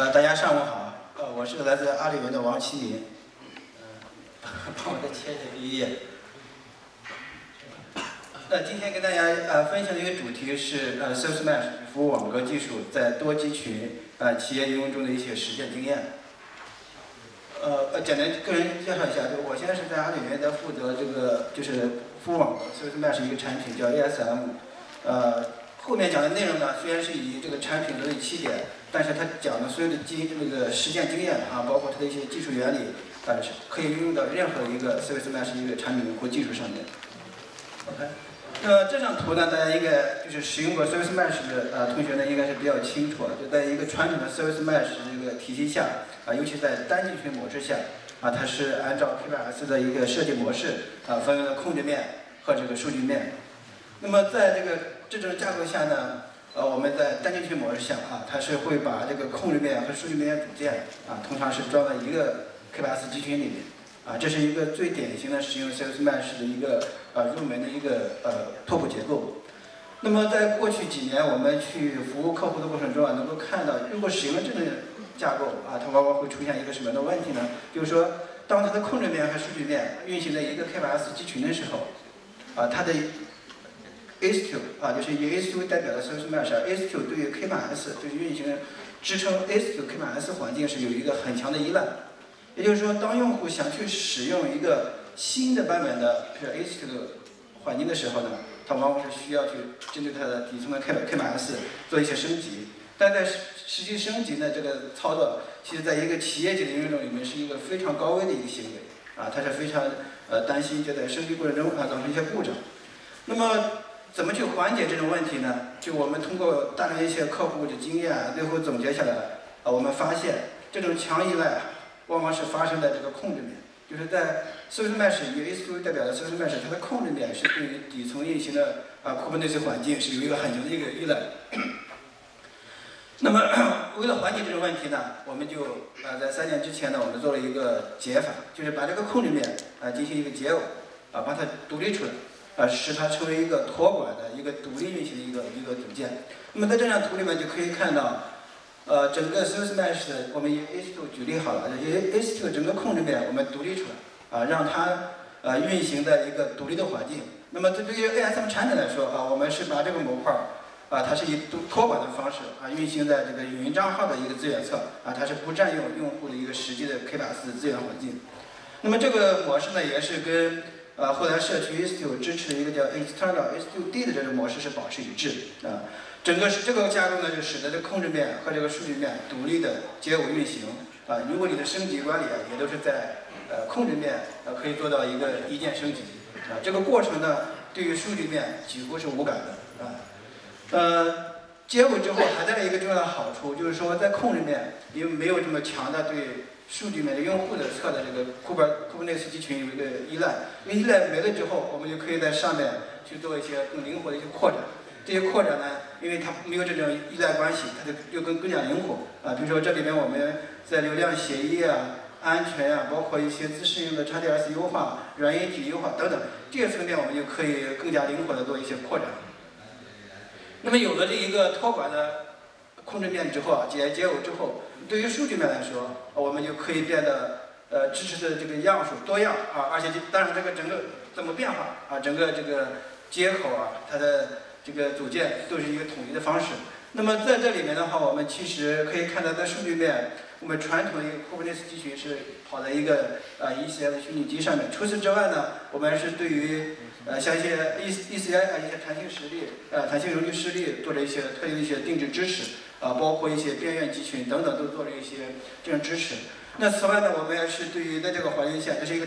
呃，大家上午好，呃，我是来自阿里云的王启林，嗯、帮我再切切第一页。那今天跟大家呃分享的一个主题是呃 Service Mesh 服务网格技术在多机群呃企业应用中的一些实践经验。呃呃，简单个人介绍一下，就我现在是在阿里云在负责这个就是服务网格 Service Mesh 一个产品叫 ASM，呃，后面讲的内容呢虽然是以这个产品作为起点，但是他讲的所有的经那个实践经验啊，包括他的一些技术原理，啊，是可以运用到任何一个 Service Mesh 一个产品或技术上面。OK。那这张图呢，大家应该就是使用过 Service Mesh 的呃同学呢，应该是比较清楚。就在一个传统的 Service Mesh 这个体系下，啊，尤其在单进群模式下，啊，它是按照 K8s 的一个设计模式，啊，分为了控制面和这个数据面。那么在这个这种架构下呢，呃，我们在单进群模式下，啊，它是会把这个控制面和数据面组件，啊，通常是装在一个 K8s 集群里面。啊，这是一个最典型的使用 Service Mesh 的一个呃入门的一个呃拓扑结构。那么在过去几年，我们去服务客户的过程中啊，能够看到，如果使用了这种架构啊，它往往会出现一个什么样的问题呢？就是说，当它的控制面和数据面运行在一个 K8s 集群的时候，啊，它的 EC2 啊，就是以 EC2 为代表的 Service Mesh，EC2 对于 K8s 对于运行支撑 EC2 K8s 环境是有一个很强的依赖。也就是说，当用户想去使用一个新的版本的，比如 H 这个环境的时候呢，它往往是需要去针对它的底层的 K K 码 S 做一些升级。但在实实际升级呢，这个操作，其实在一个企业级的应用里面是一个非常高危的一个行为啊，它是非常呃担心就在升级过程中啊造成一些故障。那么怎么去缓解这种问题呢？就我们通过大量一些客户的经验，最后总结下来啊，我们发现这种强依赖。往往是发生在这个控制面，就是在 Service Mesh 以 EC2 代表的 Service Mesh，它的控制面是对于底层运行的啊 Kubernetes 环境是有一个很强的一个依赖。那么 为了缓解这种问题呢，我们就啊在三年之前呢，我们做了一个解法，就是把这个控制面啊进行一个解耦，啊把它独立出来，啊使它成为一个托管的一个独立运行的一个一个组件。那么在这张图里面就可以看到。呃，整个 Service Mesh 我们以 EC2 举例好了，以 EC2 整个控制面我们独立出来，啊，让它呃运行在一个独立的环境。那么这对于 ASM 产品来说啊，我们是把这个模块啊，它是以托托管的方式啊运行在这个云账号的一个资源侧啊，它是不占用用户的一个实际的 K8s 资源环境。那么这个模式呢，也是跟呃后来社区 EC2 支持一个叫 External EC2D 的这种模式是保持一致的啊。整个是这个架构呢，就使得这控制面和这个数据面独立的接耦运行啊。如果你的升级管理啊，也都是在呃控制面呃可以做到一个一键升级啊。这个过程呢，对于数据面几乎是无感的啊。呃，接耦之后还带来一个重要的好处，就是说在控制面因为没有这么强的对数据面的用户的侧的这个 Kubernetes 集群有一个依赖，因为依赖没了之后，我们就可以在上面去做一些更灵活的一些扩展。这些扩展呢，因为它没有这种依赖关系，它就又更更加灵活啊。比如说这里面我们在流量协议啊、安全啊，包括一些自适应的 XDS 优化、软硬体优化等等这些层面，我们就可以更加灵活的做一些扩展。那么有了这一个托管的控制面之后啊，解解耦之后，对于数据面来说，我们就可以变得呃支持的这个样数多样啊，而且就当然这个整个怎么变化啊，整个这个接口啊，它的。这个组件都是一个统一的方式。那么在这里面的话，我们其实可以看到，在数据面，我们传统的一个 Kubernetes 集群是跑在一个呃 ECS 虚拟机上面。除此之外呢，我们是对于呃像一些 E ECI 啊一些弹性实例呃弹性容积实例做了一些特定的一些定制支持啊，包括一些边缘集群等等都做了一些这种支持。那此外呢，我们也是对于在这个环境下，这是一个。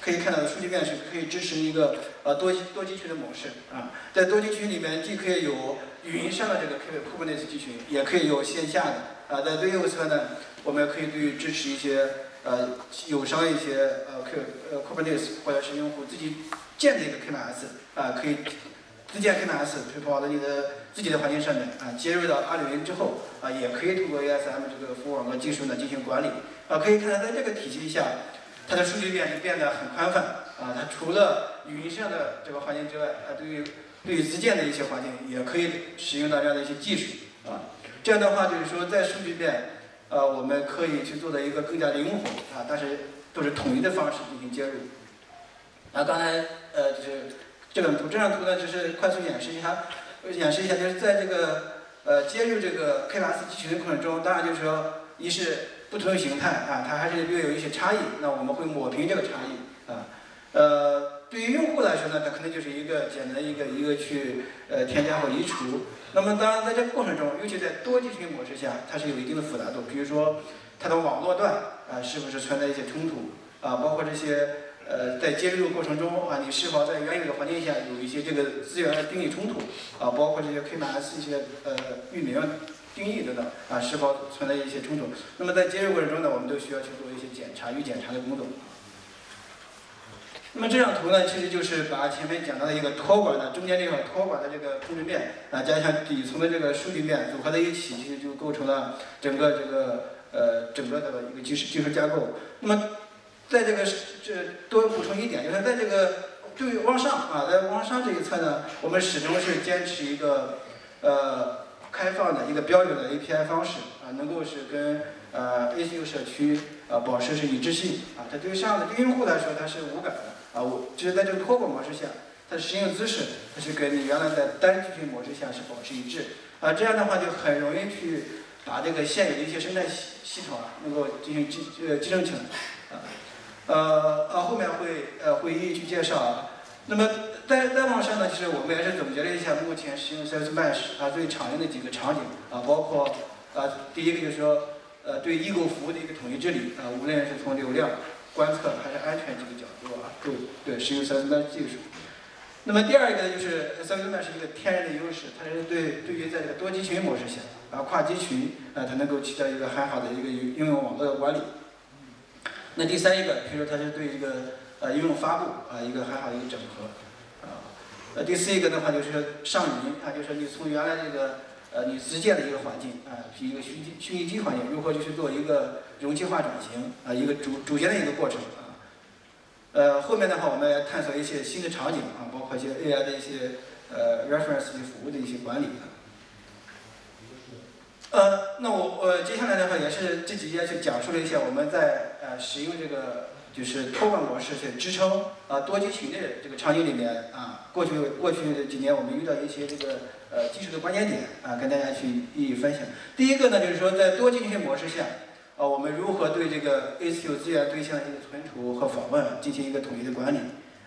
可以看到，数据面是可以支持一个呃多多集群的模式啊，在多集群里面，既可以有云上的这个 Kubernetes 集群，也可以有线下的啊。在最右侧呢，我们可以对于支持一些呃友商一些呃 K 呃 Kubernetes 或者是用户自己建的一个 KMS 啊，可以自建 KMS 推跑到你的自己的环境上面啊，接入到阿里云之后啊，也可以通过 ASM 这个服务网络技术呢进行管理啊。可以看到，在这个体系下。它的数据链就变得很宽泛啊，它除了云上的这个环境之外，啊，对于对于自建的一些环境也可以使用到这样的一些技术啊。这样的话就是说，在数据链呃，我们可以去做的一个更加灵活啊，但是都是统一的方式进行接入。啊，刚才呃就是这张图，这张图呢就是快速演示一下，演示一下就是在这个呃接入这个 K 8 s 集群的过程中，当然就是说一是不同的形态啊，它还是略有一些差异，那我们会抹平这个差异啊，呃。对于用户来说呢，它可能就是一个简单一个一个去呃添加或移除。那么当然在这个过程中，尤其在多集群模式下，它是有一定的复杂度。比如说它的网络段啊，是不是存在一些冲突啊？包括这些呃在接入过程中啊，你是否在原有的环境下有一些这个资源的定义冲突啊？包括这些 KMS 一些呃域名定义等等啊，是否存在一些冲突？那么在接入过程中呢，我们都需要去做一些检查与检查的工作。那么这张图呢，其实就是把前面讲到的一个托管的中间这块托管的这个控制面啊，加上底层的这个数据面组合在一起，其实就构成了整个这个呃整个的一个技术技术架构。那么在这个这多补充一点，就是在这个对往上啊，在往上这一侧呢，我们始终是坚持一个呃开放的一个标准的 API 方式啊，能够是跟呃 ACU 社区啊保持是一致性啊，它对于上的对用户来说它是无感的。啊，我就是在这个托管模式下，它的实用姿势它是跟你原来在单集群模式下是保持一致。啊，这样的话就很容易去把这个现有的一些生态系系统啊，能够进行集呃集成起来。啊，呃呃后面会呃会一一去介绍啊。那么再再往上呢，其实我们也是总结了一下目前使用 Sales Mesh 啊最常用的几个场景啊，包括啊第一个就是说呃对异构服务的一个统一治理啊，无论是从流量。观测还是安全这个角度啊，对对，使用 s a m 技术。那么第二个呢，就是 s a m 是一个天然的优势，它是对对于在这个多集群模式下啊，跨集群啊，它能够起到一个很好的一个应用网络的管理。那第三一个，比如说它是对这个呃应用发布啊一个很好的一个整合啊。呃，第四一个的话就是上云啊，就是你从原来这个。呃，你自建的一个环境啊，是一个虚拟虚拟机环境，如何就是做一个容器化转型啊，一个主主线的一个过程啊。呃，后面的话，我们探索一些新的场景啊，包括一些 AI 的一些呃 reference 的服务的一些管理啊。呃，那我我接下来的话也是这几页就讲述了一下我们在呃使用这个。就是托管模式去支撑啊多集群的这个场景里面啊，过去过去几年我们遇到一些这个呃技术的关键点啊，跟大家去一一分享。第一个呢，就是说在多集群模式下啊，我们如何对这个 ACU 资源对象进行存储和访问进行一个统一的管理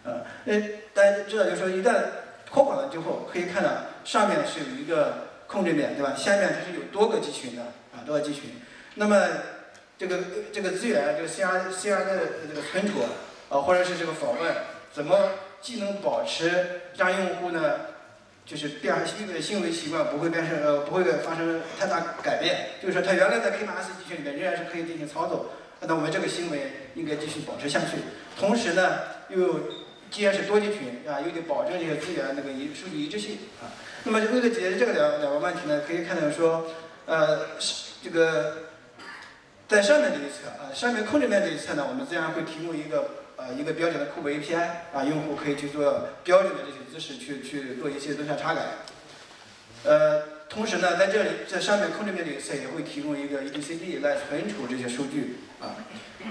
啊？呃，大家知道，就是说一旦托管了之后，可以看到上面是有一个控制面，对吧？下面它是有多个集群的啊，多个集群。那么这个这个资源，这个 C R C R 的这个存储啊，或者是这个访问，怎么既能保持让用户呢，就是变一个行为习惯不会变成呃不会发生太大改变，就是说他原来在 KMS 集群里面仍然是可以进行操作，那我们这个行为应该继续保持下去。同时呢，又既然是多集群啊，又得保证这些资源那个一数据一致性啊。那么为了解决这个两两个问题呢，可以看到说，呃，这个。在上面这一侧啊，上面控制面这一侧呢，我们自然会提供一个呃一个标准的库 API 啊，用户可以去做标准的这些姿势去去做一些增强插改。呃，同时呢，在这里在上面控制面这一侧也会提供一个 etcd 来存储这些数据啊。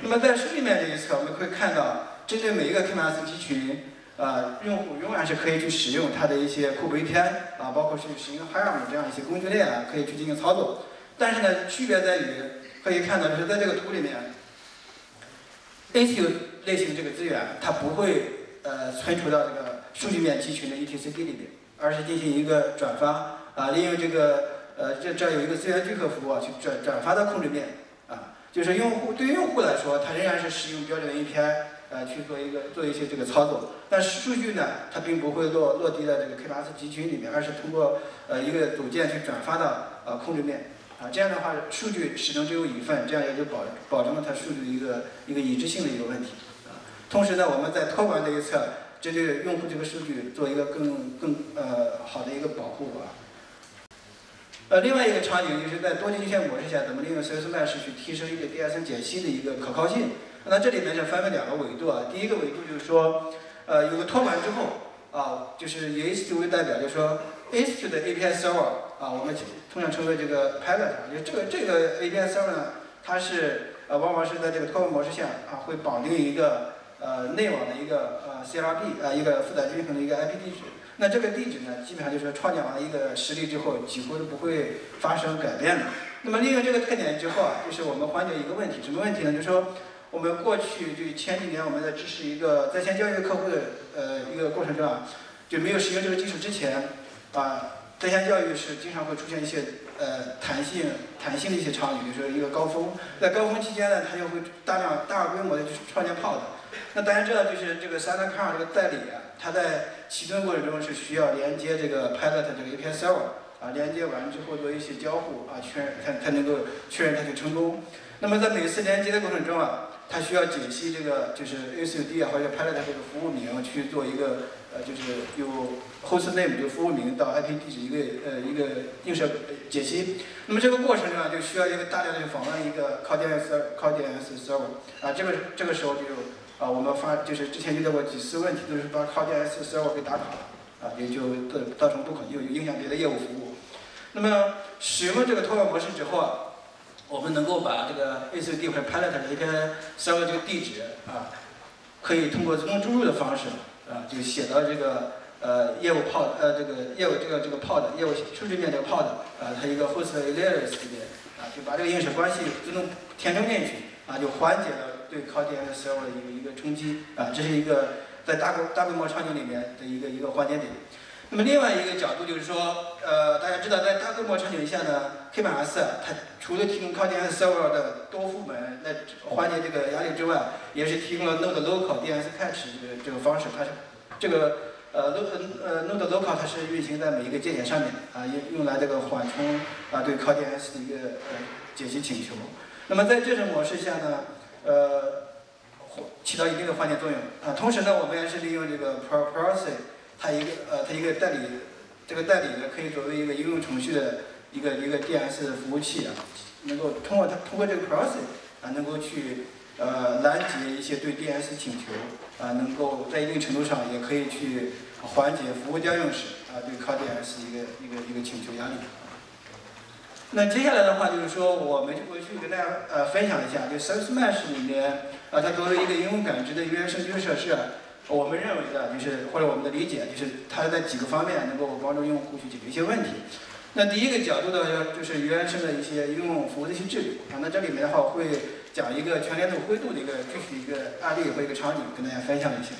那么在数据面这一侧，我们可以看到，针对每一个 KMS 集群啊，用户仍然是可以去使用它的一些库 API 啊，包括是使用 Helm 这样一些工具链啊，可以去进行操作。但是呢，区别在于。可以看到，就是在这个图里面，ACU 类型这个资源，它不会呃存储到这个数据面集群的 etcd 里面，而是进行一个转发啊，利用这个呃这这有一个资源聚合服务啊，去转转发到控制面啊，就是用户对于用户来说，它仍然是使用标准 API 呃去做一个做一些这个操作，但是数据呢，它并不会落落地在这个 K8s 集群里面，而是通过呃一个组件去转发到呃控制面。啊，这样的话，数据始终只有一份，这样也就保保证了它数据的一个一个一致性的一个问题。啊，同时呢，我们在托管这一侧，针对用户这个数据做一个更更呃好的一个保护啊。呃，另外一个场景就是在多集群模式下，怎么利用 s a l e Mesh 去提升一个 DSN 解析的一个可靠性？那这里面就分为两个维度啊。第一个维度就是说，呃，有个托管之后啊，就是以 ST 为代表，就是说 ST 的 API Server。啊，我们通常称为这个 Pilot，就这个这个 API Server 呢，它是呃往往是在这个托管模式下啊，会绑定一个呃内网的一个呃 CRP 啊一个负载均衡的一个 IP 地址。那这个地址呢，基本上就是创建完一个实例之后，几乎都不会发生改变的。那么利用这个特点之后啊，就是我们缓解一个问题，什么问题呢？就是说我们过去就前几年我们在支持一个在线教育客户的呃一个过程中啊，就没有使用这个技术之前啊，在线教育是经常会出现一些呃弹性弹性的一些场景，比如说一个高峰，在高峰期间呢，它就会大量大规模的去创建 pod。那大家知道，就是这个 s a n t a Car 这个代理啊，它在启动过程中是需要连接这个 Pilot 这个 API Server。啊，连接完之后做一些交互啊，确认才才能够确认它就成功。那么在每次连接的过程中啊，它需要解析这个就是 ASUD 啊或者 Pilot 这个服务名去做一个呃就是有 host name 就服务名到 IP 地址一个呃一个映射解析。那么这个过程中啊，就需要一个大量的访问一个靠 DNS 靠 DNS server 啊，这个这个时候就啊我们发就是之前遇到过几次问题，都是把靠 DNS server 给打卡了啊，也就造造成不可又影响别的业务服务。那么使用了这个托管模式之后啊，我们能够把这个 a c d 或者 Pilot 的一个 server 这个地址啊，可以通过自动注入的方式啊，就写到这个呃业务 pod 呃这个业务这个这个 pod 业务数据面这个 pod 啊，它一个 host alias 里面啊，就把这个映射关系自动填充进去啊，就缓解了对靠 DNS server 的一个一个冲击啊，这是一个在大规大规模场景里面的一个一个关键点。那么另外一个角度就是说，呃，大家知道在大规模场景下呢，K8s 它除了提供靠 DNS server 的多副本来缓解这个压力之外，也是提供了 Node Local DNS Cache 这个这个方式。它是这个呃 Node 呃 Node Local 它是运行在每一个节点上面啊，用用来这个缓冲啊对靠 DNS 的一个呃解析请求。那么在这种模式下呢，呃，起到一定的缓解作用啊。同时呢，我们也是利用这个 Proxy。它一个呃，它一个代理，这个代理呢可以作为一个应用程序的一个一个 DNS 服务器啊，能够通过它通过这个 process 啊，能够去呃拦截一些对 DNS 请求啊，能够在一定程度上也可以去缓解服务调用时啊对靠 DNS 一个一个一个请求压力。那接下来的话就是说，我们就会去跟大家呃分享一下，就 Service Mesh 里面啊，它作为一个应用感知的原生应用设施。啊我们认为的就是，或者我们的理解就是，它在几个方面能够帮助用户去解决一些问题。那第一个角度呢，就是原生的一些应用服务的一些治理啊。那这里面的话，会讲一个全链路灰度的一个具体一个案例和一个场景，跟大家分享一下。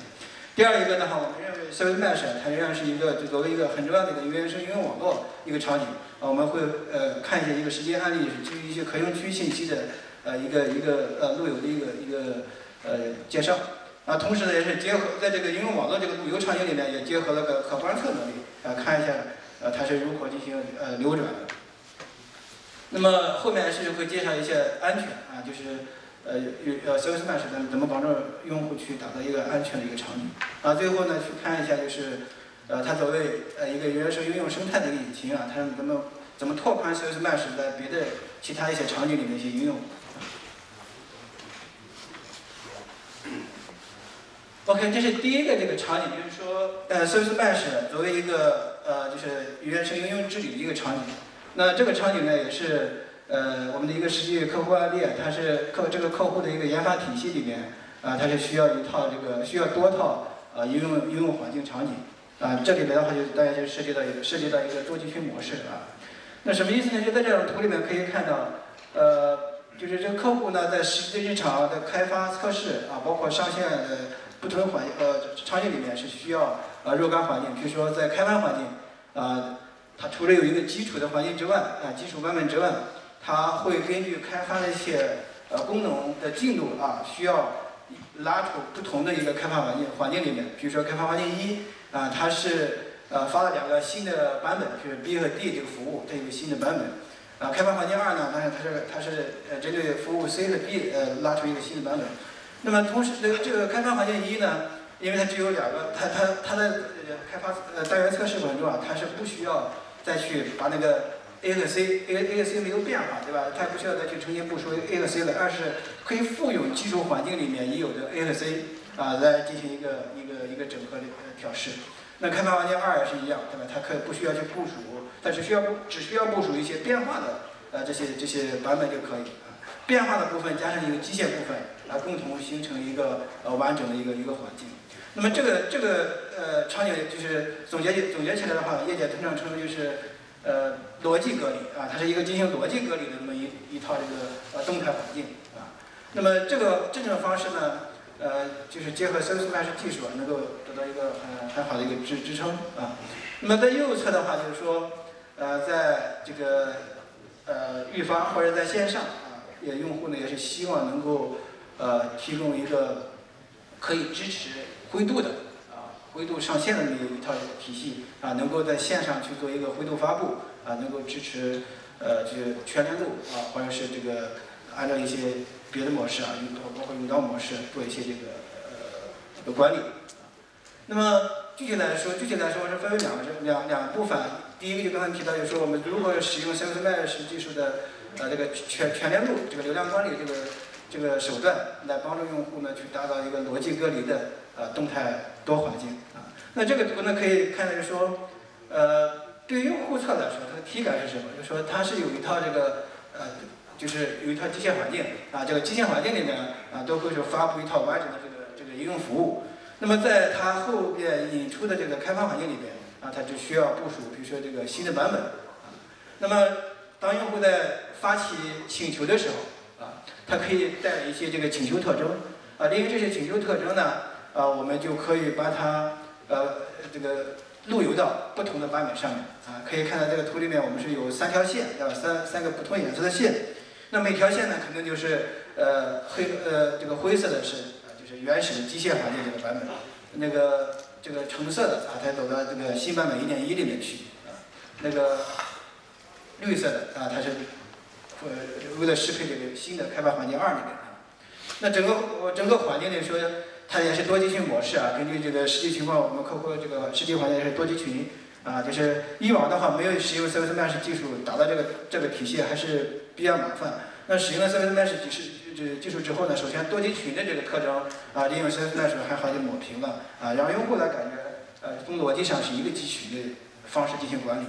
第二一个的话，我们认为 Service Mesh 它仍然是一个就作为一个很重要的一个原生应用网络一个场景啊。我们会呃看一下一个实际案例，基于一些可用区信息的呃一个一个呃路由的一个一个呃介绍。啊，同时呢，也是结合在这个应用网络这个路由场景里面，也结合了个可观测能力，啊，看一下，呃，它是如何进行呃流转的。那么后面是会介绍一些安全啊，就是呃呃，Service 怎怎么帮助用户去打造一个安全的一个场景。啊，最后呢，去看一下就是呃，它作为呃一个原生应用生态的一个引擎啊，它怎么怎么拓宽 Service 在别的其他一些场景里面一些应用。OK，这是第一个这个场景，就是说，呃，Service Mesh 作为一个呃，就是原生应用治理的一个场景。那这个场景呢，也是呃我们的一个实际客户案例，它是客这个客户的一个研发体系里面，啊，它是需要一套这个需要多套啊应用应用环境场景。啊，这里边的话就大家就涉及到一个涉及到一个多集群模式啊。那什么意思呢？就在这张图里面可以看到，呃，就是这个客户呢在实际日常的开发测试啊，包括上线的。不同环呃场景里面是需要呃若干环境，比如说在开发环境，啊，它除了有一个基础的环境之外，啊基础版本之外，它会根据开发的一些呃功能的进度啊，需要拉出不同的一个开发环境环境里面，比如说开发环境一啊，它是呃发了两个新的版本，就是 B 和 D 这个服务，它有个新的版本，啊开发环境二呢，它是它是它是呃针对服务 C 和 D 呃拉出一个新的版本。那么同时，这个这个开发环境一呢，因为它只有两个，它它它的开发呃单元测试过程中啊，它是不需要再去把那个 A 和 C，A A 和 C 没有变化，对吧？它不需要再去重新部署 A 和 C 了，而是可以复用基础环境里面已有的 A 和 C 啊，来进行一个一个一个整合的调试。那开发环境二也是一样，对吧？它可不需要去部署它只需要只需要部署一些变化的呃这些这些版本就可以啊。变化的部分加上一个机械部分，来共同形成一个呃完整的一个一个环境。那么这个这个呃场景就是总结总结起来的话，业界通常称为就是呃逻辑隔离啊，它是一个进行逻辑隔离的那么一一套这个呃动态环境啊。那么这个这种方式呢，呃就是结合 service mesh 技术，能够得到一个很很好的一个支支撑啊。那么在右侧的话，就是说呃在这个呃预防或者在线上啊，也用户呢也是希望能够呃提供一个可以支持。灰度的啊，灰度上线的那么一套体系啊，能够在线上去做一个灰度发布啊，能够支持呃这个全链路啊，或者是这个按照一些别的模式啊，包括引导模式做一些这个呃管理。那么具体来说，具体来说是分为两个两两部分。第一个就刚才提到，就是说我们如何使用 CMAS 技术的呃这个全全链路这个流量管理这个这个手段，来帮助用户呢去达到一个逻辑隔离的。呃，动态多环境啊，那这个图呢可以看到，就是说，呃，对于用户侧来说，它的体感是什么？就是说，它是有一套这个呃，就是有一套机械环境啊，这个机械环境里面啊，都会是发布一套完整的这个这个应用服务。那么在它后边引出的这个开发环境里边啊，它就需要部署，比如说这个新的版本啊。那么当用户在发起请求的时候，它可以带一些这个请求特征啊，利用这些请求特征呢。啊，我们就可以把它呃这个路由到不同的版本上面啊，可以看到这个图里面我们是有三条线，对吧？三三个不同颜色的线，那每条线呢肯定就是呃黑呃这个灰色的是啊就是原始的机械环境这个版本，那个这个橙色的啊它走到这个新版本一点一里面去啊，那个绿色的啊它是呃为了适配这个新的开发环境二里面啊，那整个整个环境里说。它也是多集群模式啊，根据这个实际情况，我们客户的这个实际环境是多集群啊，就是以往的话没有使用 Service Mesh 技术打造这个这个体系还是比较麻烦。那使用了 Service Mesh 技术这技术之后呢，首先多集群的这个特征啊，利用 Service Mesh 还好就抹平了啊，让用户来感觉呃从逻辑上是一个集群的方式进行管理。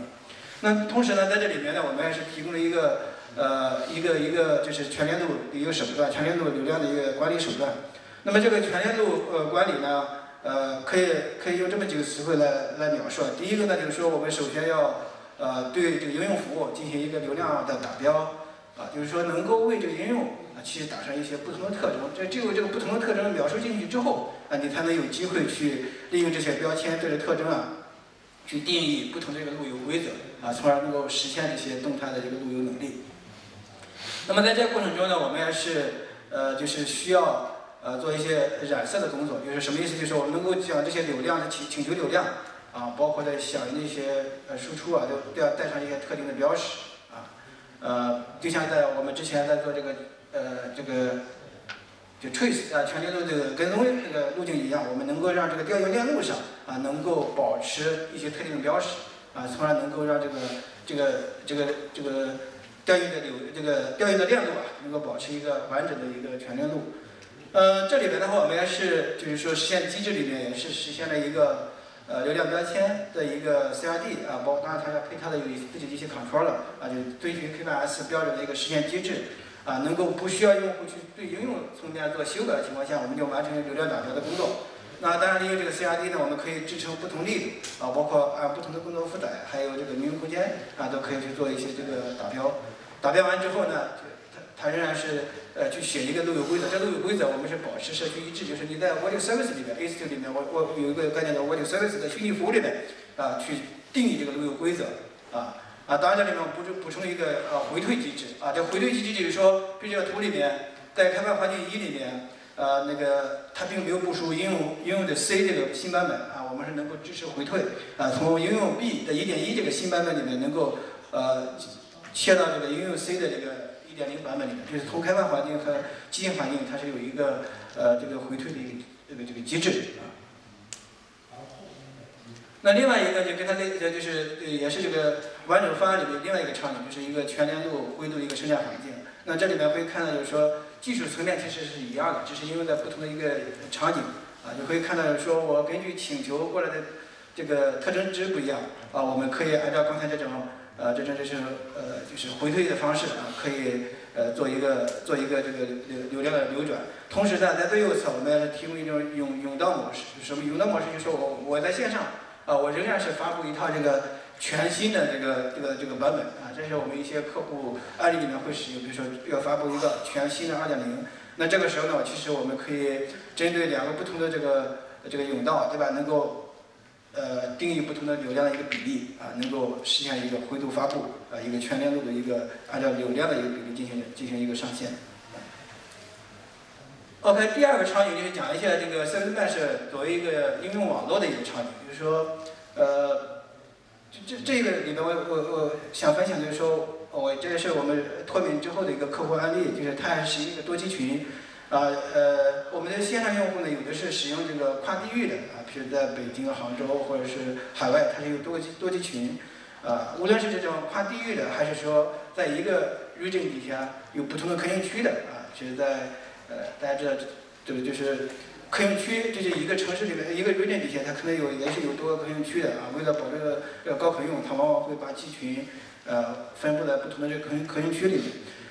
那同时呢，在这里面呢，我们还是提供了一个呃一个一个就是全链路的一个手段，全链路流量的一个管理手段。那么这个全链路呃管理呢，呃可以可以用这么几个词汇来来描述。第一个呢就是说，我们首先要呃对这个应用服务进行一个流量的打标，啊就是说能够为这个应用啊去打上一些不同的特征。这只有这个不同的特征描述进去之后，啊你才能有机会去利用这些标签对着特征啊，去定义不同的这个路由规则，啊从而能够实现这些动态的这个路由能力。那么在这个过程中呢，我们也是呃就是需要。呃，做一些染色的工作，就是什么意思？就是我们能够将这些流量的请请求流量啊，包括在响应的一些呃输出啊，都都要带上一些特定的标识啊。呃，就像在我们之前在做这个呃这个就 trace 啊全链路这个跟踪这个路径一样，我们能够让这个调用链路上啊能够保持一些特定的标识啊，从而能够让这个这个这个这个调用的流这个调用的链路啊，能够保持一个完整的一个全链路。呃，这里边的话，我们也是就是说实现机制里面也是实现了一个呃流量标签的一个 CRD 啊，包括当然它要配套的有自己的一些 controller 啊，就遵循 K8s 标准的一个实现机制啊，能够不需要用户去对应用层面做修改的情况下，我们就完成流量打标的工作。那当然利用这个 CRD 呢，我们可以支撑不同力度啊，包括按不同的工作负载，还有这个运用空间啊，都可以去做一些这个打标。打标完之后呢，它它仍然是。呃，去写一个路由规则，这路由规则我们是保持社区一致，就是你在 Wording Service 里面，A2 里面，我我有一个概念叫 Wording Service 的虚拟服务里面，啊，去定义这个路由规则，啊啊，当然这里面补充补充一个呃回退机制，啊，这回退机制就是说，比如这个图里面，在开发环境一里面，呃，那个它并没有部署应用应用的 C 这个新版本，啊，我们是能够支持回退，啊，从应用 B 的1.1这个新版本里面能够呃切到这个应用 C 的这个。一点零版本里面，就是从开发环境和机械环境，它是有一个呃这个回退的一个这个这个机制啊。那另外一个就跟它类呃就是呃也是这个完整方案里面另外一个场景，就是一个全链路灰度一个生产环境。那这里面会看到就是说技术层面其实是一样的，只是因为在不同的一个场景啊，你可以看到说我根据请求过来的这个特征值不一样啊，我们可以按照刚才这种。呃，这种就是呃就是回退的方式啊，可以呃做一个做一个这个流流量的流转。同时呢，在最右侧我们提供一种永永道模式，什么永道模式？就是说我我在线上啊，我仍然是发布一套这个全新的这个这个这个版本啊，这是我们一些客户案例里面会使用，比如说要发布一个全新的二点零。那这个时候呢，其实我们可以针对两个不同的这个这个甬道，对吧？能够呃定义不同的流量的一个比例啊，能够实现一个灰度发布啊，一个全链路的一个按照流量的一个比例进行进行一个上线。OK，第二个场景就是讲一下这个 Service Mesh 作为一个应用网络的一个场景，就是说呃这这这个里面我我我想分享就是说。我这个是我们脱敏之后的一个客户案例，就是它是一个多机群，啊呃，我们的线上用户呢，有的是使用这个跨地域的啊，是在北京、杭州或者是海外，它是有多机多机群，啊，无论是这种跨地域的，还是说在一个 region 底下有不同的客运区的啊，就是在呃大家知道这个就是客运区，这是一个城市里面一个 region 底下，它可能有也是有多个客运区的啊，为了保证要高可用，它往往会把集群。呃，分布在不同的这个客运客运区里面。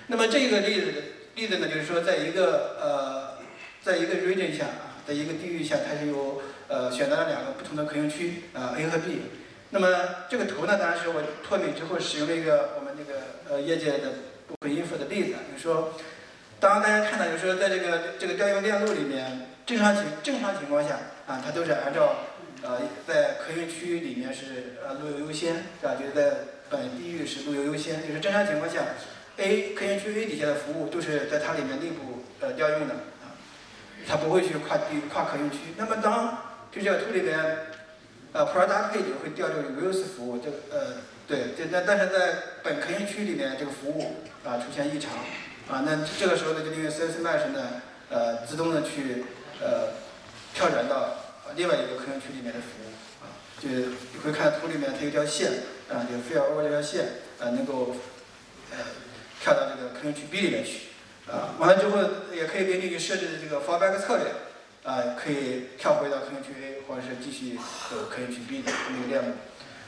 那么这个例子例子呢，就是说，在一个呃，在一个 region 下啊，在一个地域下，它是有呃选择了两个不同的可用区啊 A 和 B。那么这个图呢，当然是我脱敏之后使用了一个我们这个呃业界的部分音符的例子，就是说，当大家看到就是说，在这个这个调用链路里面，正常情正常情况下啊，它都是按照呃在可用区里面是呃路由优先，是吧？就是在本地域是路由优先，就是正常情况下，A 可用区 A 底下的服务都是在它里面内部呃调用的啊，它不会去跨地跨可用区。那么当就这图里边，呃 Product Page 会调用 Views 服务，这呃对，这那但是在本客运区里面这个服务啊出现异常啊，那这个时候呢就利用 CS Mesh 呢呃自动的去呃跳转到另外一个客运区里面的服务啊，就你会看图里面它有条线。啊，就非要 over 这条线，呃，能够呃跳到这个客运区 B 里面去，啊，完了之后也可以根据你设置的这个 fallback 策略，啊，可以跳回到客运区 A，或者是继续走客运区 B 的这么一个链路。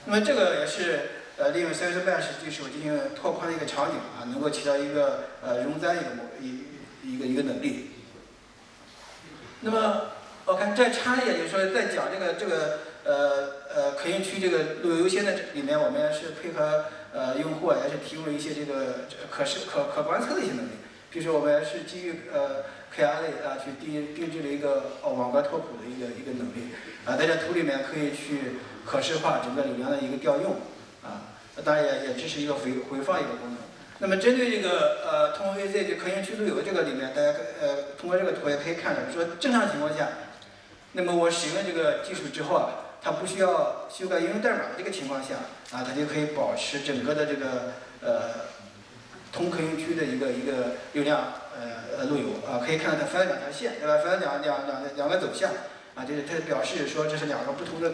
那么这个也是呃利用 CS Mesh 技术进行拓宽的一个场景啊，能够起到一个呃容灾一个模一一个一个能力。那么我看这插一点，就是说在讲这个这个。呃呃，可用区这个路由优先的里面，我们是配合呃用户啊，也是提供了一些这个可视可可观测的一些能力。比如说，我们是基于呃 K R 类啊，去定定制了一个网格拓扑的一个一个能力啊，在这图里面可以去可视化整个流量的一个调用啊，当然也也支持一个回回放一个功能。那么针对这个呃通过 A Z 这客运区路由这个里面，大家呃通过这个图也可以看到，说正常情况下，那么我使用这个技术之后啊。它不需要修改应用代码的这个情况下，啊，它就可以保持整个的这个呃通客运区的一个一个流量呃路由啊，可以看到它分了两条线，对吧？分了两两两两个走向，啊，就是它表示说这是两个不同的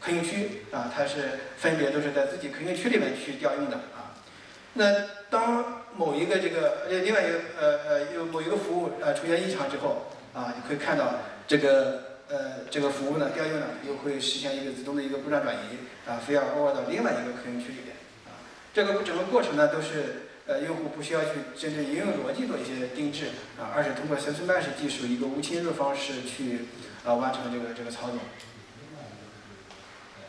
客运区啊，它是分别都是在自己客运区里面去调用的啊。那当某一个这个呃另外一个呃呃有某一个服务呃出现异常之后啊，你可以看到这个。呃，这个服务呢，调用呢，又会实现一个自动的一个故障转移，啊，非要 over 到另外一个客运区里边，啊，这个整个过程呢，都是呃，用户不需要去针对应用逻辑做一些定制，啊，而是通过 Service Mesh 技术一个无侵入方式去啊完成这个这个操作。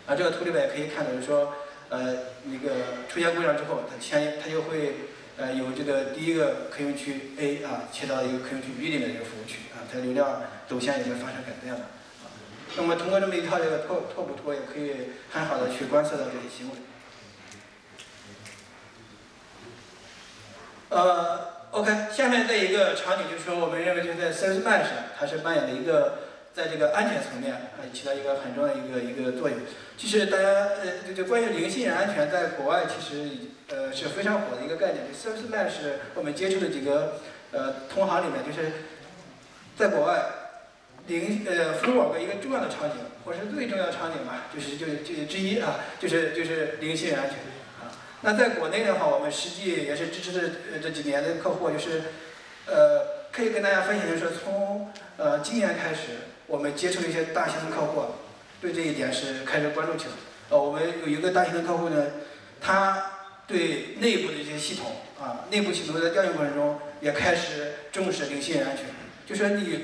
啊，这个图里边也可以看到，就是说，呃，那个出现故障之后，它前它就会呃有这个第一个客用区 A 啊切到一个客用区 B 里面的一个服务区啊。它流量走向也会发生改变了啊。那么通过这么一套这个拓拓扑图，也可以很好的去观测到这些行为。呃，OK，下面这一个场景就是说，我们认为就在 Service Mesh，它是扮演的一个在这个安全层面啊起到一个很重要的一个一个作用。其实大家呃，就就关于零信任安全，在国外其实呃是非常火的一个概念。就 Service Mesh 我们接触的几个呃同行里面就是。在国外，零呃服务网的一个重要的场景，或是最重要的场景吧，就是就就之一啊，就是就是零信任安全。那在国内的话，我们实际也是支持这这几年的客户，就是呃可以跟大家分享，就是从呃今年开始，我们接触一些大型的客户，对这一点是开始关注起来。呃，我们有一个大型的客户呢，他对内部的一些系统啊，内部系统在调研过程中也开始重视零信任安全。就说你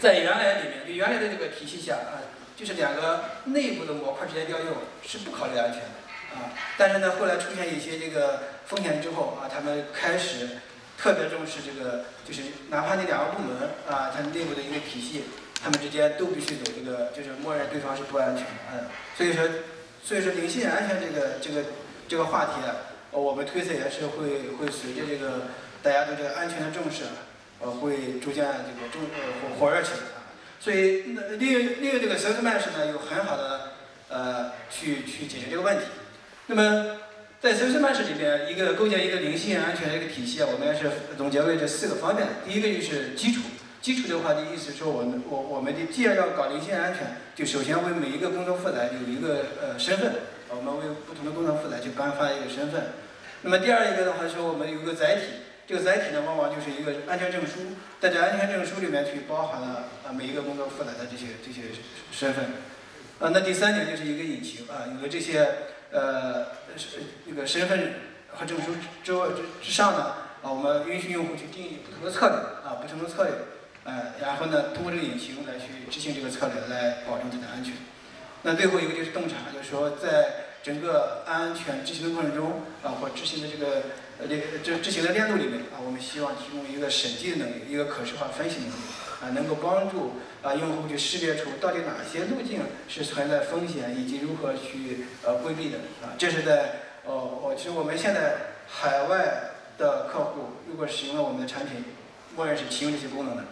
在原来里面，就原来的这个体系下啊，就是两个内部的模块之间调用是不考虑安全的啊。但是呢，后来出现一些这个风险之后啊，他们开始特别重视这个，就是哪怕那两个部门啊，它内部的一个体系，他们之间都必须走这个，就是默认对方是不安全嗯。所以说，所以说零信任安全这个这个这个话题啊，我们推测也是会会随着这个大家对这个安全的重视。呃，会逐渐这个重呃火火热起来啊，所以那利用利用这个 s a l e m a s h 呢，有很好的呃去去解决这个问题。那么在 s a l e m a s h 里面，一个构建一个零信任安全的一个体系啊，我们是总结为这四个方面。第一个就是基础，基础的话的意思说，我们我我们的既然要搞零信任安全，就首先为每一个工作负载有一个呃身份，我们为不同的工作负载去颁发一个身份。那么第二一个的话说，我们有一个载体。这个载体呢，往往就是一个安全证书，在这安全证书里面去包含了啊每一个工作负载的这些这些身份，啊，那第三点就是一个引擎啊，有了这些呃是这个身份和证书之之之上呢，啊，我们允许用户去定义不同的策略啊，不同的策略，呃，然后呢，通过这个引擎来去执行这个策略，来保证它的安全。那最后一个就是洞察，就是说在整个安全执行的过程中啊，或执行的这个。呃，这这执行的链路里面啊，我们希望提供一个审计的能力，一个可视化分析能力啊，能够帮助啊用户去识别出到底哪些路径是存在风险，以及如何去呃规避的啊。这是在哦，我其实我们现在海外的客户如果使用了我们的产品，默认是启用这些功能的。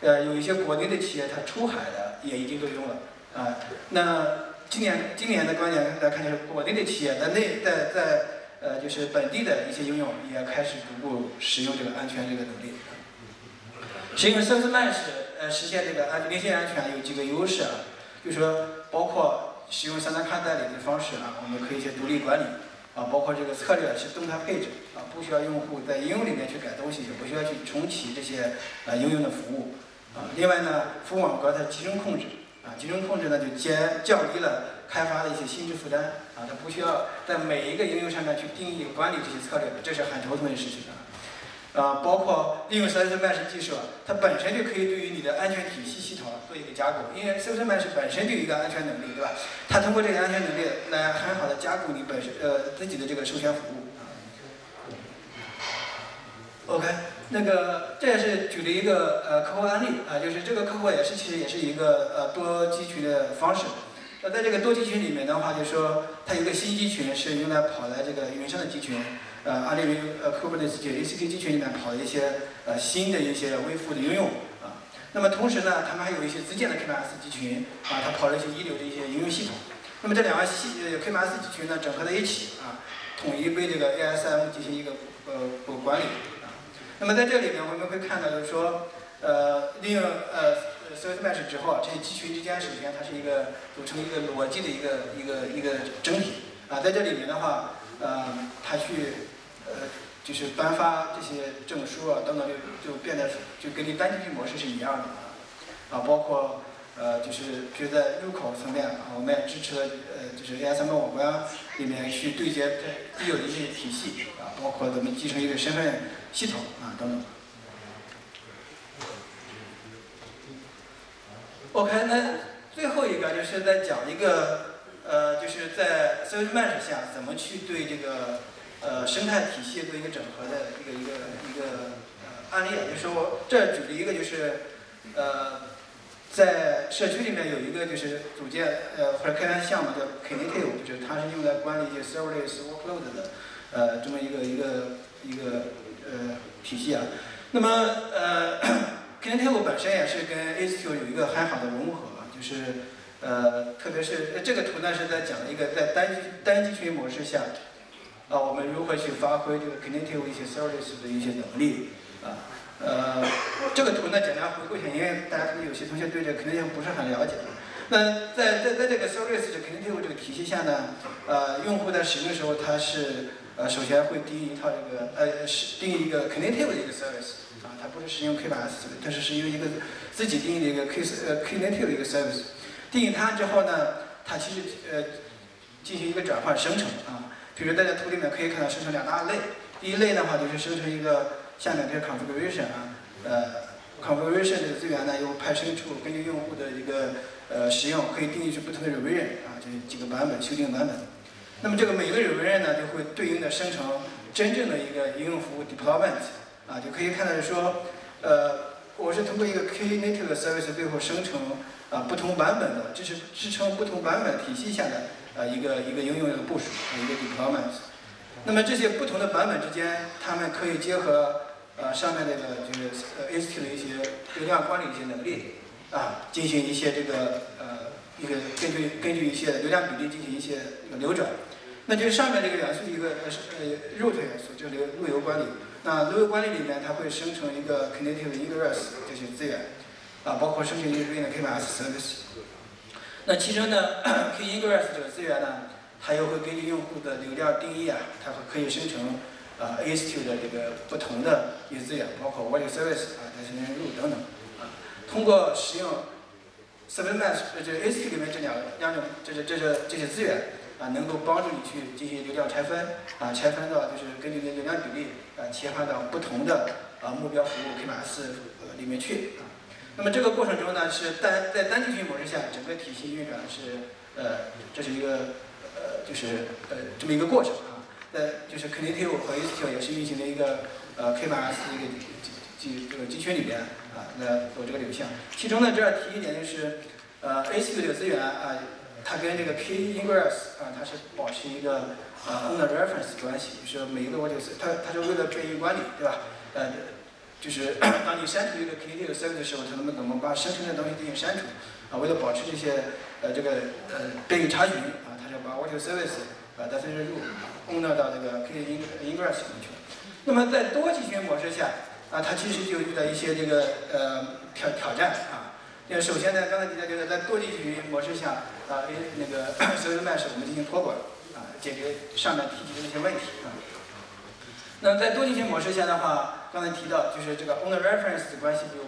呃，有一些国内的企业它出海的也已经都用了啊。那今年今年的观点来看，就是国内的企业在内在在。呃，就是本地的一些应用也开始逐步使用这个安全这个能力。使用 Service Mesh 呃实现这个安零信安全有几个优势啊，就是说包括使用三端卡代理的方式啊，我们可以去独立管理啊，包括这个策略是动态配置啊，不需要用户在应用里面去改东西，也不需要去重启这些啊应用的服务啊。另外呢，服务网格它集中控制啊，集中控制呢就减降低了。开发的一些心智负担啊，它不需要在每一个应用上面去定义管理这些策略，这是很头疼的事情啊。啊，包括利用 Service Mesh 技术，它本身就可以对于你的安全体系系统做一个加固，因为 Service Mesh 本身就有一个安全能力，对吧？它通过这个安全能力来很好的加固你本身呃自己的这个授权服务。OK，那个这也是举了一个呃客户案例啊，就是这个客户也是其实也是一个呃多集群的方式。那在这个多集群里面的话，就说它有个新集群是用来跑来这个云上的集群，呃，阿里云呃 Kubernetes 集 ACK 集群里面跑的一些呃新的一些微服务的应用啊。那么同时呢，他们还有一些自建的 KMS 集群啊，它跑了一些一流的一些应用系统。那么这两个系呃 KMS 集群呢整合在一起啊，统一被这个 ASM 进行一个呃管理啊。那么在这里面我们会看到就是说，呃，利用呃。Service Mesh 之后，这些集群之间首先它是一个组成一个逻辑的一个一个一个整体啊，在这里面的话，呃，它去呃就是颁发这些证书啊等等，就就变得就跟你单机模式是一样的啊，啊包括呃就是就在入口层面啊，我们也支持了呃就是 ASM 网关里面去对接既有的一些体系啊，包括咱们集成一个身份系统啊等等。OK，那最后一个就是在讲一个，呃，就是在 Service Mesh 下怎么去对这个呃生态体系做一个整合的一个一个一个呃案例。就是说，这举了一个就是呃，在社区里面有一个就是组建呃或者开发项目叫 Knative，就是它是用来管理一些 Serverless Workload 的呃这么一个一个一个呃体系啊。那么呃。Knative 本身也是跟 ASQ 有一个很好的融合，就是呃，特别是这个图呢是在讲一个在单单集群模式下，啊，我们如何去发挥这个 Knative 一些 service 的一些能力啊，呃，这个图呢简单回顾一下，因为大家可能有些同学对这个 Knative 不是很了解。那在在在这个 service 的 Knative 这个体系下呢，呃，用户在使用的时候，他是呃首先会定义一套这个呃是定义一个 Knative 的一个 service 啊。它不是使用 K8s，它是使用一个自己定义的一个 K 呃 Knative 的一个 service。定义它之后呢，它其实呃进行一个转换生成啊。比如在这图里面可以看到生成两大类，第一类的话就是生成一个下面这个 configuration 啊，呃，configuration 这个资源呢由派生处根据用户的一个呃使用可以定义出不同的 revision 啊，就是几个版本修订版本。那么这个每个 revision 呢就会对应的生成真正的一个应用服务 deployment 啊，就可以看到说，呃，我是通过一个 Knative service 最后生成啊不同版本的，支持支撑不同版本体系下的呃一个一个应用的部署啊一个 deployment。那么这些不同的版本之间，它们可以结合呃上面这个就是呃 st 的一些流量管理一些能力啊，进行一些这个呃一个根据根据一些流量比例进行一些流转。那就是上面这个元素一个呃呃 root 元素，就是流路由管理。那路由管理里面，它会生成一个 Knative Ingress 这些资源啊，包括生成一个 KMS service。那其中呢，K Ingress 这个资源呢，它又会根据用户的流量定义啊，它会可以生成啊 AS2 的这个不同的一些资源，包括 Web Service 啊，它生成 r u 等等啊。通过使用 Service Mesh 这 AS2 里面这两两种这些这些这些资源。啊，能够帮助你去进行流量拆分，啊，拆分到就是根据你的流量比例，啊，切换到不同的啊目标服务 KMS 里面去啊。那么这个过程中呢，是单在单集群模式下，整个体系运转是呃，这是一个呃，就是呃这么一个过程啊。呃，就是 Knative 和 S2 也是运行的一个呃 KMS 一个集这个集群里边啊来做这个流向。其中呢，这儿提一点就是呃 S2 这个资源啊。它跟这个 Key Ingress 啊，它是保持一个呃 owner reference 关系，就是每一个 Object，它它是为了便于管理，对吧？呃，就是 当你删除一个 Knative service 的时候，它能不能怎么把生成的东西进行删除？啊，为了保持这些呃这个呃便于查询啊，它就把 Object service 啊再分入 owner 到这个 Key Ingress 里面去。那么在多集群模式下啊，它其实就遇到一些这个呃挑挑战啊。那首先呢，刚才提到就是在多集群模式下，啊，那个 service mesh 我们进行托管，啊，解决上面提及的那些问题啊。那在多集群模式下的话，刚才提到就是这个 owner reference 的关系就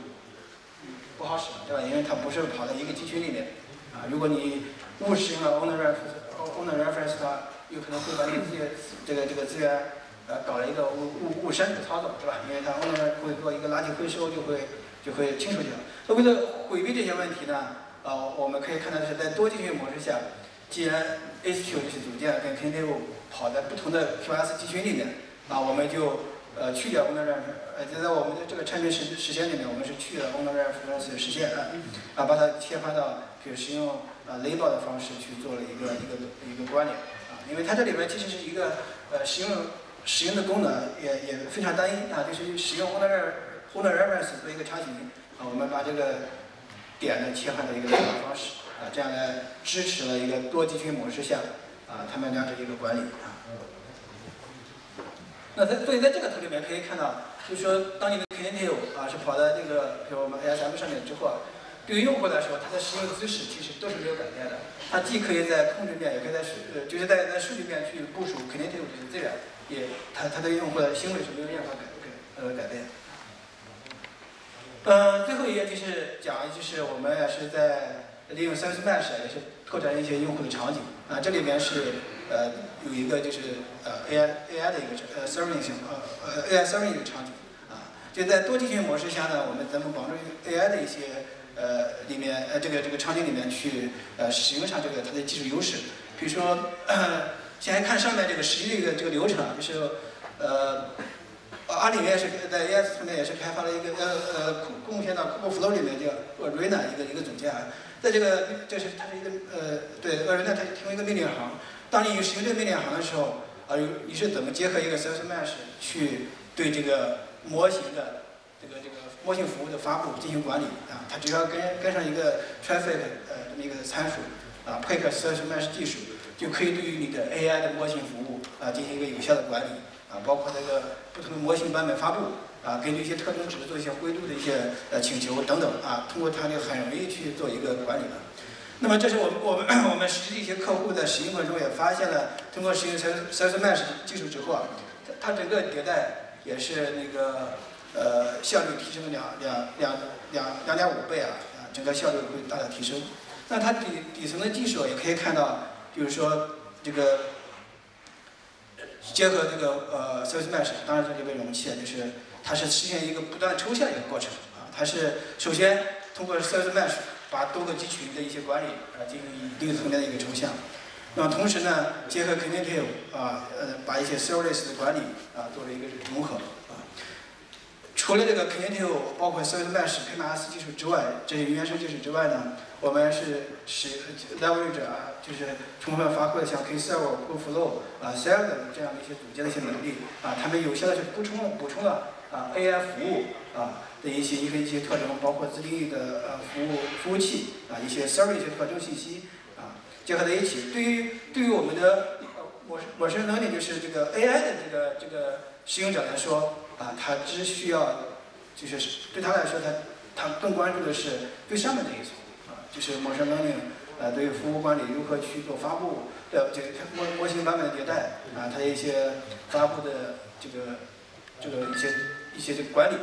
不好使了，对吧？因为它不是跑在一个集群里面，啊，如果你误使用了 owner reference，owner reference 的话，有可能会把你这些这个这个资源，呃，搞了一个误误误删除操作，对吧？因为它 owner 会做一个垃圾回收，就会。就会清除掉。那为了回避这些问题呢，呃，我们可以看到是在多集群模式下，既然 S2 这些组件跟 Knative 跑在不同的 QoS 集群里面，啊，我们就呃去掉 owner reference，呃，就在我们的这个产品实实现里面，我们是去了 owner reference 实现啊，啊，把它切换到比如使用呃 label 的方式去做了一个一个一个关联啊，因为它这里边其实是一个呃使用使用的功能也也非常单一啊，就是使用 Owner reference 做一个场景，啊，我们把这个点的切换的一个方式，啊，这样来支持了一个多集群模式下，啊，他们两者一个管理啊。那在所以在这个图里面可以看到，就是说当你的 Knative 啊是跑在这个比如我们 ASM 上面之后啊，对于用户来说，它的使用姿势其实都是没有改变的，它既可以在控制面，也可以在数呃就是在在数据面去部署 Knative 这些资源，也它它对用户的行为是没有任何改改呃改变。嗯，最后一页就是讲，就是我们也是在利用 Service Mesh 也是拓展一些用户的场景啊。这里面是呃有一个就是呃 AI AI 的一个呃 Serving 型呃呃 AI Serving 一个场景啊。就在多集群模式下呢，我们怎么帮助 AI 的一些呃里面呃这个这个场景里面去呃使用上这个它的技术优势。比如说，先看上面这个实际的这个流程，就是呃。阿里面也是在 AS 层面也是开发了一个呃呃贡贡献到 Kubeflow 里面叫 Arena 一个一个组件啊，在这个这是它是一个呃对 Arena 它提供一个命令行，当你使用这个命令行的时候啊，你是怎么结合一个 Service Mesh 去对这个模型的这个这个模型服务的发布进行管理啊？它只要跟跟上一个 Traffic 呃这么一个参数啊，配合 Service Mesh 技术，就可以对于你的 AI 的模型服务啊进行一个有效的管理。啊，包括这个不同的模型版本发布，啊，根据一些特征值做一些灰度的一些呃请求等等，啊，通过它就很容易去做一个管理了。那么这是我们我们我们实际一些客户在使用过程中也发现了，通过使用 Service Mesh 技术之后啊，它整个迭代也是那个呃效率提升了两两两两两点五倍啊，啊，整个效率会大大提升。那它底底层的技术也可以看到，就是说这个。结合这个呃 Service Mesh，当然这里边容器，就是它是实现一个不断抽象的一个过程啊。它是首先通过 Service Mesh 把多个集群的一些管理啊进行一定层面的一个抽象。那么同时呢，结合 Knative 啊呃把一些 Service 的管理啊做了一个融合啊。除了这个 Knative 包括 Service Mesh、KMS 技术之外，这些原生技术之外呢？我们是使 leverage 啊，就是充分发挥了像 K Server、Go Flow 啊、s e l d 这样的一些组件的一些能力啊，他们有效的去补充补充了啊 AI 服务啊的一些一些一些特征，包括自定义的呃服务服务器啊一些 Server 一些特征信息啊结合在一起，对于对于我们的我我是能力就是这个 AI 的这个这个使用者来说啊，他只需要就是对他来说他他更关注的是最上面那一层。就是陌生能力，呃，对于服务管理如何去做发布的这模模型版本的迭代啊，它一些发布的这个这个一些一些这个管理，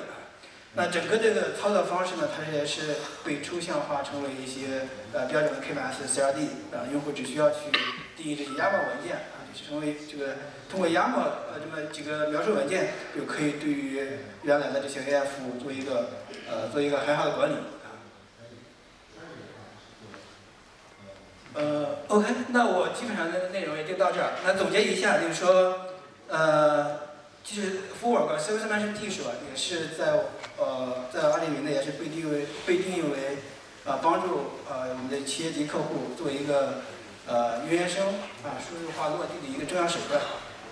那整个这个操作方式呢，它也是被抽象化成为一些呃标准的 KMS、CRD 啊，用户只需要去定义这些 YAML 文件啊，就是成为这个通过 YAML 呃这么几个描述文件，就可以对于原来的这些 AI 服务做一个呃做一个很好的管理。呃，OK，那我基本上的内容也就到这儿。那总结一下，就是说，呃，其实 f o r w a r d Service Mesh 技术啊，也是在呃在阿里云呢，也是被定为被定义为啊帮助呃我们的企业级客户做一个呃原生啊数字化落地的一个重要手段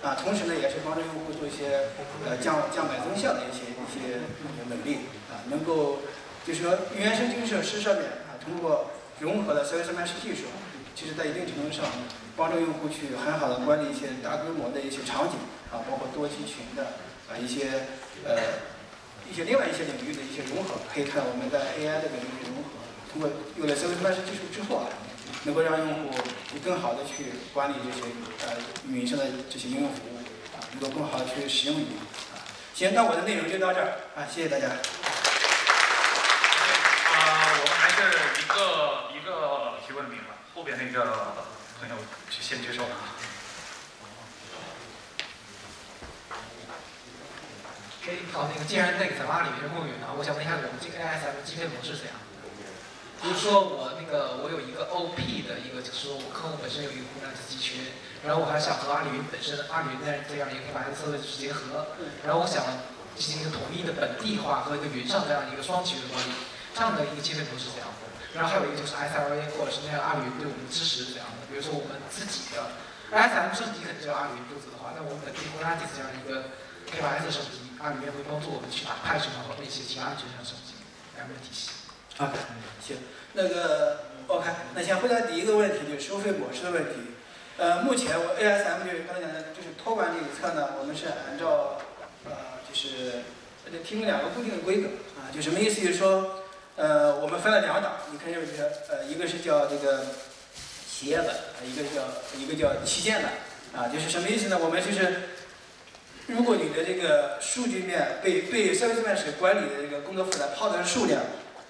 啊。同时呢，也是帮助用户做一些呃降降本增效的一些一些能力啊，能够就是说原生基础设施上面啊，通过融合的 Service Mesh 技术。其实，在一定程度上，帮助用户去很好的管理一些大规模的一些场景啊，包括多集群的啊一些呃一些另外一些领域的一些融合。可以看到我们在 AI 这个领域融合，通过有了 Service Mesh 技术之后啊，能够让用户更好的去管理这些呃云上的这些应用服务啊，能够更好的去使用云。行，那我的内容就到这儿啊，谢谢大家。后边那个朋友去先举手啊。哎，好，那个既然那个在阿里面是梦云啊，我想问一下，我们这个 ASM 计费模式怎样？比如说我那个我有一个 OP 的一个，就是说我客户本身有一个 Kubernetes 集群，然后我还想和阿里云本身阿里云的这样一个设备去结合，然后我想进行一个统一的本地化和一个云上这样一个双集群管理，这样的一个计费模式怎样？然后还有一个就是 SLA 或者是那个阿里云对我们的支持是这样的，比如说我们自己的 SM 升级肯定是阿里云负责的话，那我们的公钥地址这样一个 KYS 升级，阿里云会帮助我们去打派什么和那些其他安全上升级两个体系。好，行，那个 OK，那先回答第一个问题，就是收费模式的问题。呃，目前我 ASM 就是刚才讲的，就是托管这一侧呢，我们是按照呃，就是呃提供两个固定的规格啊，就什么意思？就是说。呃，我们分了两档，你看这个，呃，一个是叫这个企业版，一个叫一个叫旗舰版，啊，就是什么意思呢？我们就是，如果你的这个数据面被被 service mesh 管理的这个工作负载泡的数量，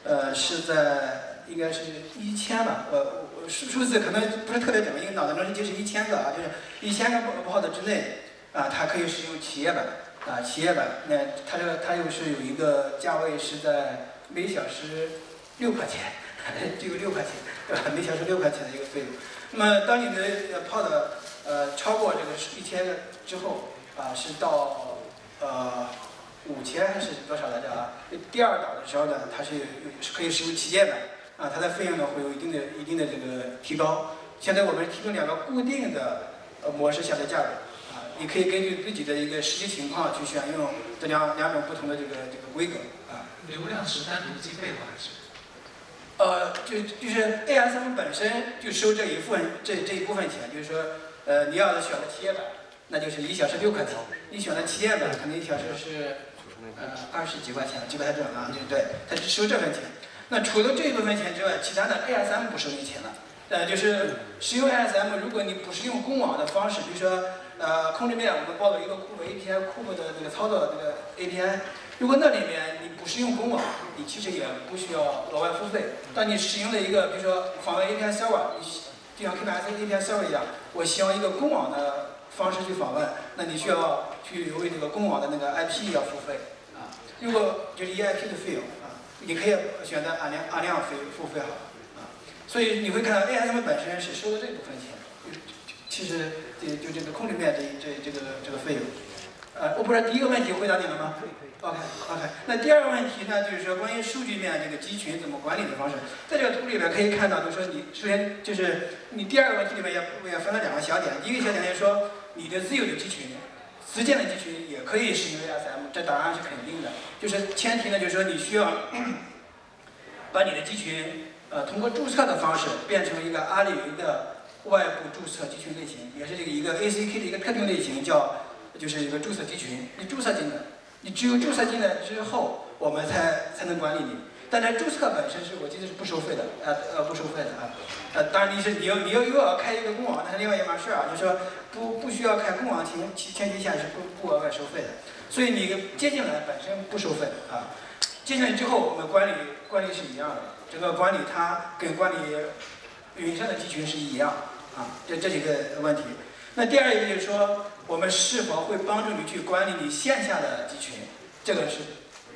呃，是在应该是一千吧，呃，数数字可能不是特别准，因为脑子中就是一千个啊，就是一千个跑的之内，啊，它可以使用企业版，啊，企业版，那它这个它又是有一个价位是在。每小时六块钱，只有六块钱，对吧？每小时六块钱的一个费用。那么，当你的泡的呃超过这个一千个之后，啊，是到呃五千还是多少来着啊？第二档的时候呢，它是是可以使用旗舰的，啊，它的费用呢会有一定的一定的这个提高。现在我们提供两个固定的呃模式下的价格，啊，你可以根据自己的一个实际情况去选用这两两种不同的这个这个规格。流量是单独计费的还是？呃，就就是 ASM 本身就收这一部分这这一部分钱，就是说，呃，你要选的企业版，那就是一小时六块钱；你选的企业版，可能一小时是呃二十几块钱，记不太准了，对对？他只收这份钱。那除了这一部分钱之外，其他的 ASM 不收你钱了。呃，就是使用 ASM，如果你不是用公网的方式，比如说呃控制面，我们报了一个库 API 库的这个操作这个 API。如果那里面你不是用公网，你其实也不需要额外付费。当你使用了一个，比如说访问 API server，你就像 Kubernetes API server 一样，我希望一个公网的方式去访问，那你需要去为这个公网的那个 IP 要付费啊。如果就是 EIP 的费用啊，你可以选择按量按量费付费好了啊。所以你会看到 ASM 本身是收的这部分钱，其实这就这个控制面这这这个这个费用。呃，我不知道第一个问题回答你了吗？可以可以。OK OK，那第二个问题呢，就是说关于数据面这个集群怎么管理的方式，在这个图里边可以看到，就是说你首先就是你第二个问题里面也也分了两个小点，第一个小点就是说你的自有的集群、自建的集群也可以使用 ASM，这答案是肯定的，就是前提呢就是说你需要 把你的集群呃通过注册的方式变成一个阿里云的外部注册集群类型，也是这个一个 ACK 的一个特定类型，叫就是一个注册集群，你注册进来。你只有注册进来之后，我们才才能管理你。但是注册本身是我记得是不收费的，呃呃不收费的啊。呃，当然你是你要你要又要开一个公网，那是另外一码事啊。就是说不不需要开公网前前提下是不不额外收费的。所以你接进来本身不收费啊。接进来之后，我们管理管理是一样的，这个管理它跟管理云上的集群是一样啊。这这几个问题。那第二一个就是说。我们是否会帮助你去管理你线下的集群？这个是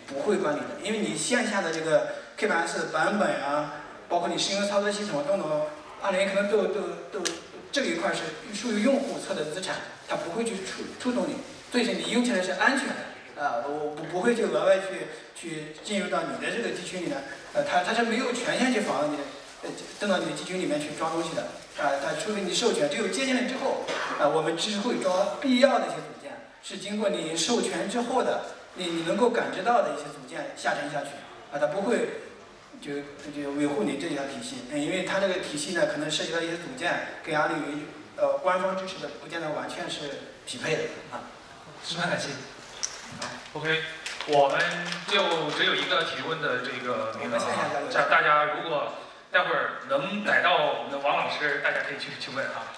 不会管理的，因为你线下的这个 K8s 版本啊，包括你使用操作系统等等，阿联可能都都都这一块是属于用户侧的资产，它不会去触触动你，所以说你用起来是安全的啊，我不不会去额外去去进入到你的这个集群里呢，呃，它它是没有权限去访问你。呃，登到你的集群里面去装东西的，啊，它除非你授权，只有接进来之后，啊，我们只会装必要的一些组件，是经过你授权之后的，你你能够感知到的一些组件下沉下去，啊，它不会就就维护你这条体系，因为它这个体系呢，可能涉及到一些组件跟阿里云呃官方支持的不见得完全是匹配的，啊，十分感谢。好，OK，我们就只有一个提问的这个名额啊，这大家如果。待会儿能逮到我们的王老师，大家可以去去问啊。